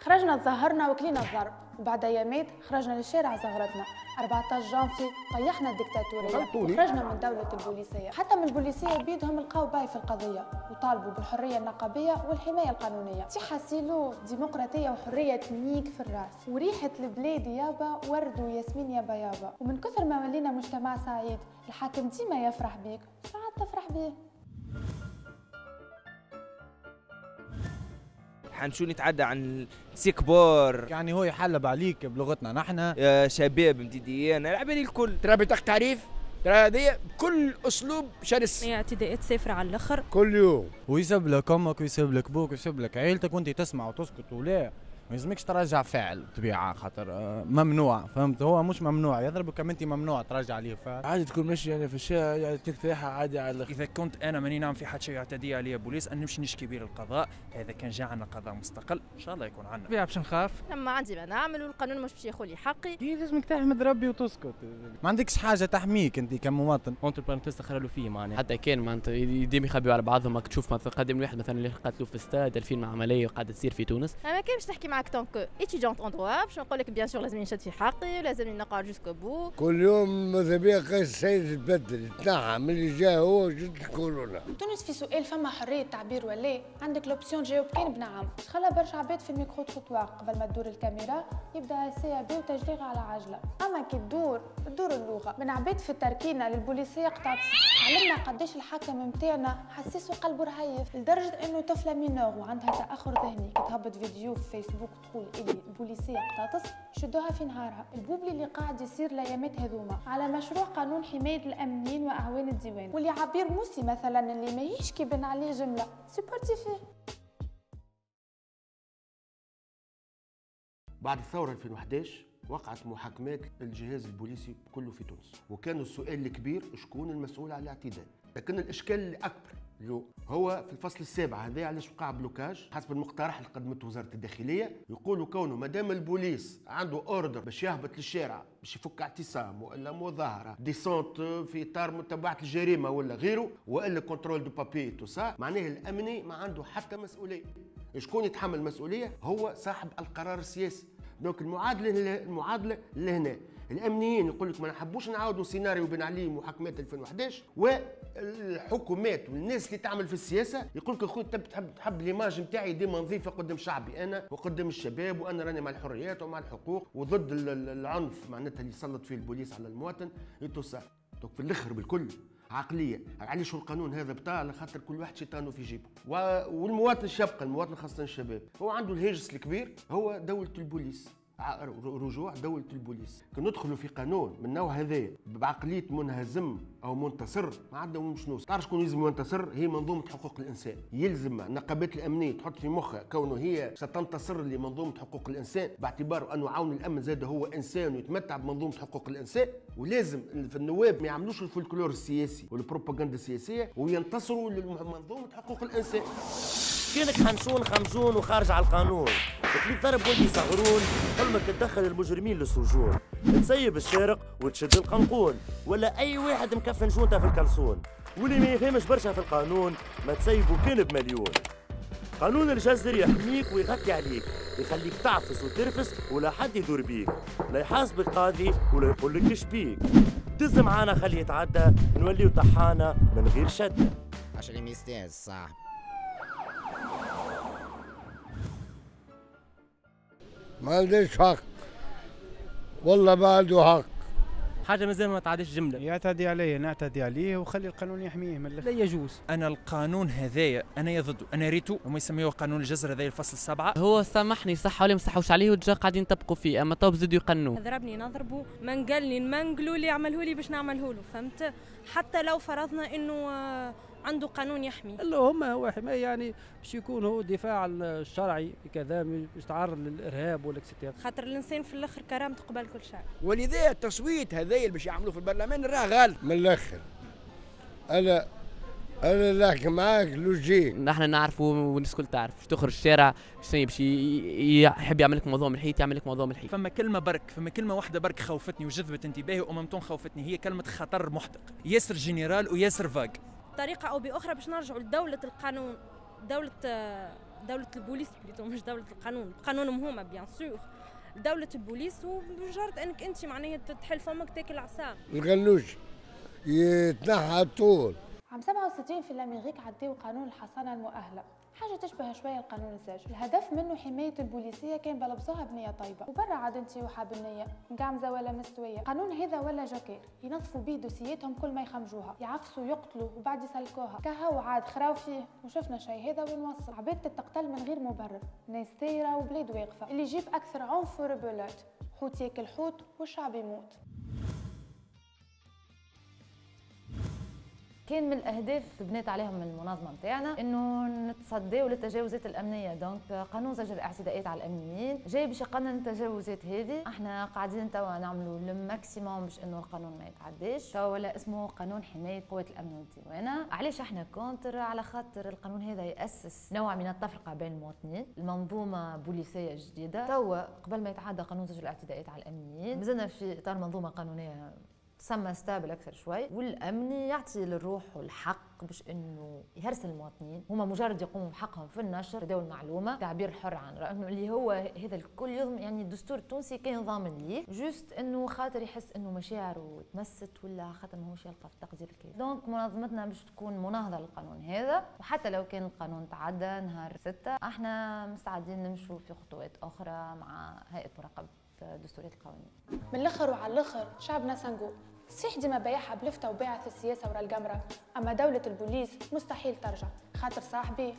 خرجنا تظاهرنا وكلينا الضرب وبعد ايامات خرجنا للشارع زغرتنا 14 جانفي طيحنا الدكتاتورية. وخرجنا من دولة البوليسية. حتى من البوليسية بيدهم لقاو باي في القضية. وطالبوا بالحرية النقابية والحماية القانونية. تي حاسيلو ديمقراطية وحرية تنيك في الراس. وريحة البلاد يابا ورد وياسمين يابا يابا. ومن كثر ما ولينا مجتمع سعيد الحاكم ديما يفرح بيك ساعات تفرح بيه. حنشو نتعدى عن سي كبار يعني هو يحلب عليك بلغتنا. نحن يا شباب مديديان العباد الكل. ترى بطاقة تعريف؟ ترى هذه بكل أسلوب شرس. هي اعتداءات سافرة على الأخر. كل يوم. ويسب لك أمك ويسب لك بوك ويسب لك عيلتك وأنت تسمع وتسكت ولا. ما يلزمكش ترجع فاعل طبيعه خاطر آه، ممنوع فهمت؟ هو مش ممنوع يضربك كم انت ممنوع ترجع عليه فاعل عادي تكون ماشي يعني في الشارع يعني تكتاحها عادي على الآخر إذا كنت أنا ماني نعم في حد شيء يعتدي عليا بوليس أن نمشي نشكي بيه للقضاء هذا كان جا عنا قضاء مستقل إن شاء الله يكون عنا. طبيعة باش نخاف. لما عندي ما نعمل والقانون مش باش ياخذ لي حقي. هي لازمك تحمد ربي وتسكت. ما عندكش حاجة تحميك أنت كمواطن؟ اونتر بارنتيز دخلوا فيه معناها. حتى كان معناتها يديم يخبيوا على بعضهم. تشوف مثلا قدم واحد مثلا اللي قتلوه في استاد الفيلم عمليه وقاعده تصير في تونس. أنا كان باش نحكي معاك تونك اتيديونت اون دروا باش نقول لك بيان سور لازم نشد في حقي ولازم نقعد جوسكو بو كل يوم ماذا بيا قيس السيد تبدل تنحى من اللي جا هو جد الكورونا. تونس في سؤال فما حرية تعبير ولا؟ عندك l'option تجاوب كان بنعم خلى برشا عباد في ال micro-trottoir قبل ما تدور الكاميرا يبدأ سب وتجليغ على عجلة. أما كي تدور تدور اللغة. من عباد في التركينة للبوليسية قطعت علمنا قداش الحاكم متاعنا حسيس وقلبه رهيف. لدرجة إنه طفلة mineure وعندها تأخر ذهني. كي تهبط فيديو في فيسبوك تقول اللي البوليسية قطاطس يشدوها في نهارها. البوبلي اللي قاعد يصير الايامات هذوما. على مشروع قانون حماية الأمنيين وأعوان الديوان. واللي عبير موسي مثلا اللي ما يشكي بن عليه جملة. supporter فيه بعد الثورة 2011 وقعت محاكمات الجهاز البوليسي كله في تونس. وكان السؤال الكبير شكون المسؤول على الاعتداء لكن الإشكال الأكبر اللي هو في الفصل السابع هذا علاش وقع blocage؟ حسب المقترح اللي قدمته وزارة الداخلية يقولوا كونه مادام البوليس عنده ordre باش يهبط للشارع باش يفك اعتصام وإلا مظاهرة descente في إطار متابعة الجريمة ولا غيره وإلا contrôle de papiers tout ça معناه الأمني ما عنده حتى مسؤولية. شكون يتحمل المسؤولية؟ هو صاحب القرار السياسي. donc المعادلة المعادلة لهنا. الأمنيين يقول لك ما نحبوش نعاودوا سيناريو بن علي محاكمات 2011 والحكومات والناس اللي تعمل في السياسة يقول لك أخويا تحب تحب تحب l'image نتاعي ديما نظيفة قدام شعبي أنا وقدام الشباب وأنا راني مع الحريات ومع الحقوق وضد ال- ال- العنف معناتها اللي يسلط فيه البوليس على المواطن. يتوسع donc في الأخر بالكل عقلية. علاش القانون هذا بتاع؟ على خاطر كل واحد شيطانه في جيبه. والمواطن الشبقه المواطن خاصة الشباب. هو عنده الهاجس الكبير هو دولة البوليس. رجوع دولة البوليس. كي ندخلوا في قانون من النوع هذا بعقلية منهزم أو منتصر ما عندنا مش نوصل تعرف شكون يلزم منتصر هي منظومة حقوق الإنسان. يلزم النقابات الأمنية تحط في مخها كونه هي ستنتصر لمنظومة حقوق الإنسان باعتبار أنه عون الأمن زاد هو إنسان ويتمتع بمنظومة حقوق الإنسان ولازم في النواب ما يعملوش الفولكلور السياسي والبروباغندا السياسية وينتصروا لمنظومة حقوق الإنسان. كانك حنشون خمجون وخارج على القانون. اللي ضرب واللي يصغرون حلمك تدخل المجرمين للسجون. تسيب السارق وتشد القنقون. ولا أي واحد مكفن جونته في الكلسون. واللي ما يفهمش برشا في القانون ما تسيبه كان بمليون قانون الجزر يحميك ويغطي عليك. يخليك تعفس وترفس ولا حد يدور بيك. لا يحاسبك قاضي ولا يقول لك إيش بيك. دز معانا خليه يتعدى نوليو طحانه من غير شده عشان يستاهل صاحب ما عندهش حق. والله ما عنده حق. حاجة مازال ما تعديش جملة. يعتدي عليه نعتدي عليه وخلي القانون يحميه من لا يجوز. أنا القانون هذايا أنا ضده أنا ريتو هما يسميوه قانون الجزر هذايا الفصل السابعه هو سامحني صح ولا ما صحوش عليه وجا قاعدين يطبقوا فيه أما تو بزيدوا يقنوه. ضربني نضربه. منقلني نمنقلو اللي عمله لي باش نعمله له فهمت؟ حتى لو فرضنا إنه عنده قانون يحمي. اللهم هو حماية يعني باش يكون هو الدفاع الشرعي كذا مش يتعرض للإرهاب ولا et cetera خاطر الإنسان في الآخر كرامته قبل كل شيء. ولذا التصويت هذا اللي باش يعملوه في البرلمان راه غلط. من الآخر أنا أنا نحكي معاك logique نحن نعرفوا والناس الكل تعرف. باش تخرج الشارع شنو باش يحب يعمل لك موضوع من الحيط يعمل لك موضوع من الحيط. فما كلمة برك فما كلمة واحدة برك خوفتني وجذبت انتباهي وممتن خوفتني هي كلمة خطر محدق. ياسر général وياسر vague. بطريقة أو بأخرى باش نرجعوا لدولة القانون. دولة آه، دولة البوليس بليتو مش دولة القانون. قانونهم هما bien sûr. دولة البوليس وبمجرد أنك أنت معناها تحل فمك تاكل عصا الغنوش يتنحى طول عام 67 في l'Amérique عديوا قانون الحصانة المؤهلة. حاجة تشبه شوية القانون الزاج. الهدف منه حماية البوليسية كان بلبسوها بنيه طيبة. وبرا عاد انت وحاب النية. مقعمزه ولا مستوية. قانون هذا ولا جاكير. ينظفوا بيه دوسياتهم كل ما يخمجوها. يعفسوا يقتلوا وبعد يسلكوها. كهو عاد خراو فيه وشفنا شيء هذا وين وصل؟ عباد تتقتل من غير مبرر. ناس ثايرة وبلاد واقفة. اللي يجيب أكثر عنف وربولات. حوت ياكل حوت والشعب يموت. كان من الأهداف بنيت عليهم المنظمة نتاعنا إنه نتصداو للتجاوزات الأمنية. donc قانون زجر الاعتداءات على الأمنيين. جاي باش يقنن التجاوزات هذه. إحنا قاعدين توا نعملوا الـ maximum باش إنه القانون ما يتعداش. توا ولا اسمه قانون حماية قوات الأمن والديوانة. علاش إحنا contre على خاطر القانون هذا يأسس نوع من التفرقة بين المواطنين. المنظومة بوليسية جديدة. توا قبل ما يتعدى قانون زجر الاعتداءات على الأمنيين. مازلنا في إطار منظومة قانونية تسمى ستابل أكثر شوي والأمن يعطي للروح الحق باش إنه يهرسل المواطنين. هما مجرد يقوموا بحقهم في النشر تداول المعلومة تعبير حر عن رايهم اللي هو هذا الكل يضمن يعني الدستور التونسي كان ضامن ليه. juste إنه خاطر يحس إنه مشاعره تمست ولا خاطر ماهوش يلقى في التقدير الكافي. donc منظمتنا باش تكون مناهضة للقانون هذا. وحتى لو كان القانون تعدى نهار ستة إحنا مستعدين نمشوا في خطوات أخرى مع هيئة مراقبة. دستورية القوانين. من الأخر وعلى الأخر شعبنا سنقول صحيح ديما بيعها بلفتة وبيعة السياسة ورا القمرة. أما دولة البوليس مستحيل ترجع خاطر صاحبي.